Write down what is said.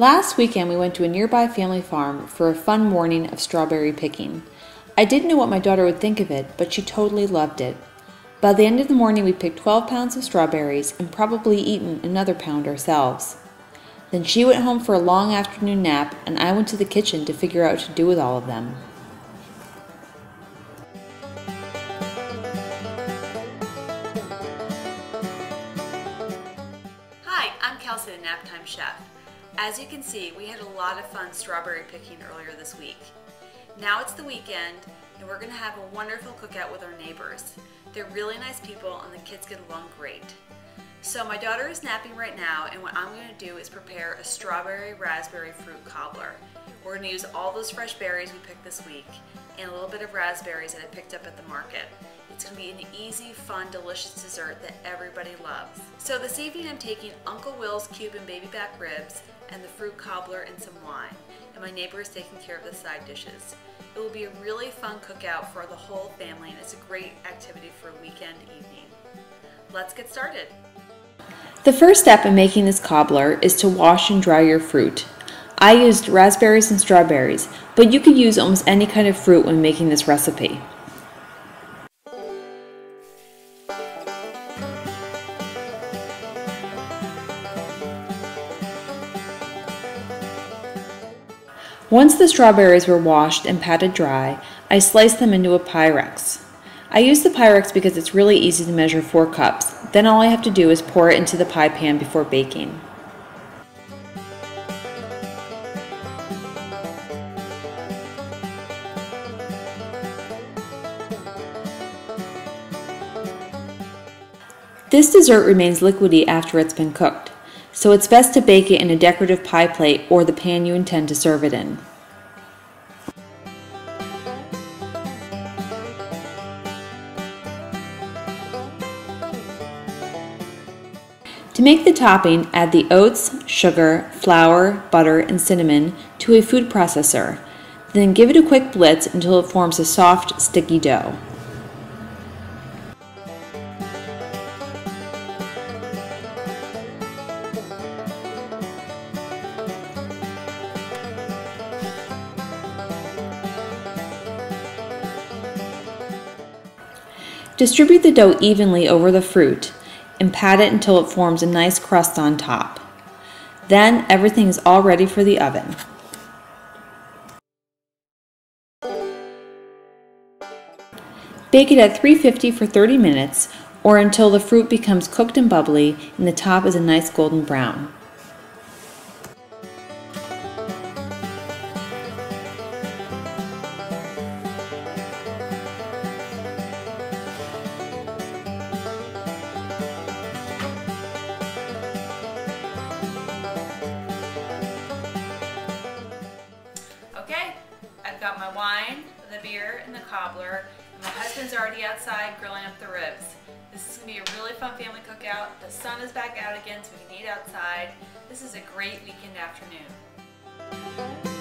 Last weekend, we went to a nearby family farm for a fun morning of strawberry picking. I didn't know what my daughter would think of it, but she totally loved it. By the end of the morning, we picked 12 pounds of strawberries and probably eaten another pound ourselves. Then she went home for a long afternoon nap, and I went to the kitchen to figure out what to do with all of them. Hi, I'm Kelsey, the Naptime Chef. As you can see, we had a lot of fun strawberry picking earlier this week. Now it's the weekend, and we're going to have a wonderful cookout with our neighbors. They're really nice people, and the kids get along great. So my daughter is napping right now, and what I'm going to do is prepare a strawberry raspberry fruit cobbler. We're going to use all those fresh berries we picked this week, and a little bit of raspberries that I picked up at the market. It's going to be an easy, fun, delicious dessert that everybody loves. So this evening I'm taking Uncle Will's Cuban baby back ribs and the fruit cobbler and some wine. And my neighbor is taking care of the side dishes. It will be a really fun cookout for the whole family and it's a great activity for a weekend evening. Let's get started. The first step in making this cobbler is to wash and dry your fruit. I used raspberries and strawberries, but you could use almost any kind of fruit when making this recipe. Once the strawberries were washed and patted dry, I sliced them into a Pyrex. I use the Pyrex because it's really easy to measure 4 cups. Then all I have to do is pour it into the pie pan before baking. This dessert remains liquidy after it's been cooked so it's best to bake it in a decorative pie plate or the pan you intend to serve it in. To make the topping, add the oats, sugar, flour, butter, and cinnamon to a food processor. Then give it a quick blitz until it forms a soft, sticky dough. Distribute the dough evenly over the fruit and pat it until it forms a nice crust on top. Then everything is all ready for the oven. Bake it at 350 for 30 minutes or until the fruit becomes cooked and bubbly and the top is a nice golden brown. My wine, the beer, and the cobbler. My husband's already outside grilling up the ribs. This is going to be a really fun family cookout. The sun is back out again so we can eat outside. This is a great weekend afternoon.